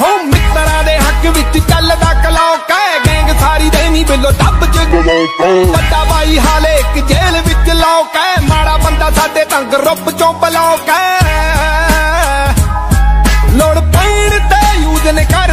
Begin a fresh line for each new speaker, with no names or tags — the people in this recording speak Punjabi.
ਹੋ ਮਿੱਤਰਾਂ ਦੇ ਹੱਕ ਵਿੱਚ ਚੱਲਦਾ ਕਲੌ ਕਹਿ ਗੈਂਗ ਸਾਰੀ ਦੇਣੀ ਬਿੱਲੋ ਦੱਬ ਚ। ਵੱਡਾ ਬਾਈ ਹਾਲੇ ਇੱਕ ਜੇਲ੍ਹ ਵਿੱਚ ਲੌ ਕਹਿ ਮਾੜਾ ਬੰਦਾ ਸਾਡੇ ਤੰਗ ਰੁੱਪ ਚੋਂ ਬਲੌ ਕਹਿ। ਲੋੜ ਪੈਣ ਤੇ ਯੂਜ ਨੇ ਕਰ